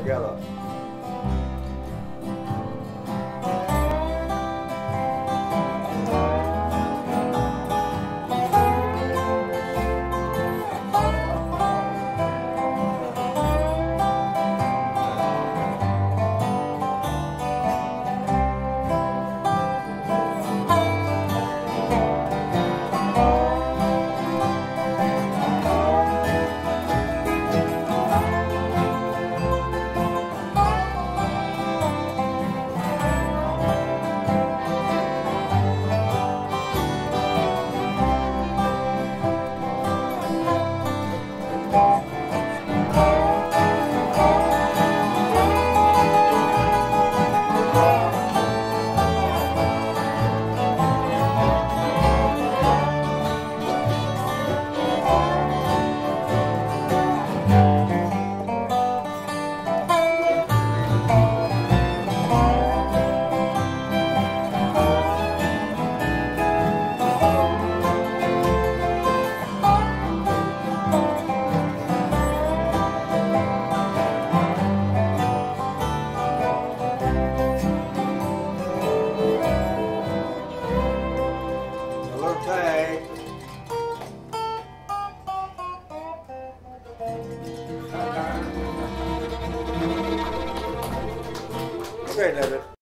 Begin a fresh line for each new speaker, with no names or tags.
together. subscribe level